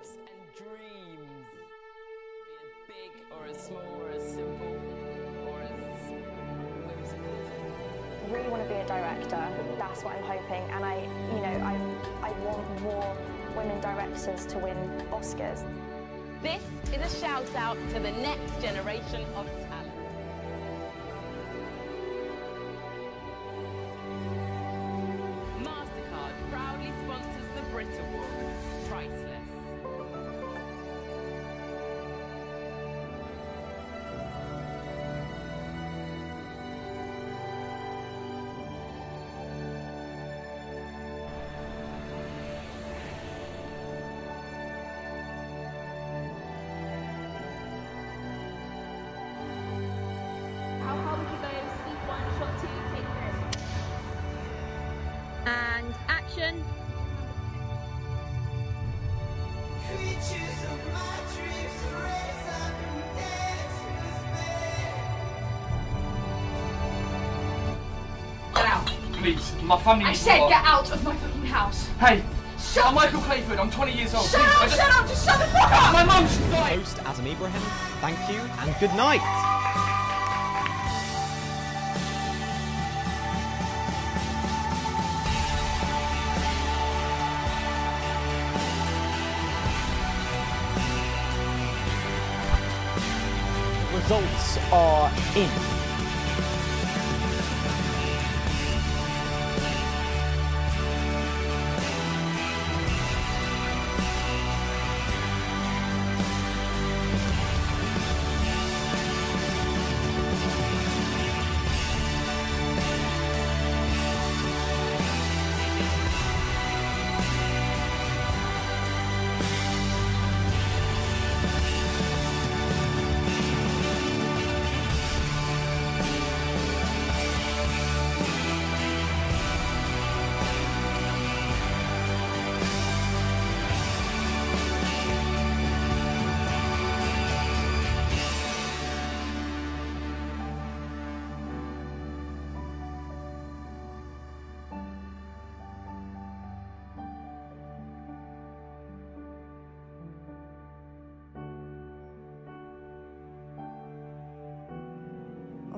hopes and dreams. Be as big or as small or as simple or as whimsical as anything. really want to be a director. That's what I'm hoping, and I, you know, I, I want more women directors to win Oscars. This is a shout out to the next generation of talent. Me. Get out. Please, my family I said get out of my fucking house. Hey, Shut I'm Michael Clayford. I'm 20 years old. Shut Please, up, just- shut up, just shut the fuck up! My mum, she's dying. Host Adam Ibrahim, thank you and good night. Results are in.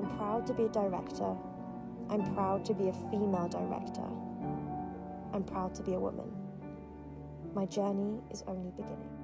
I'm proud to be a director. I'm proud to be a female director. I'm proud to be a woman. My journey is only beginning.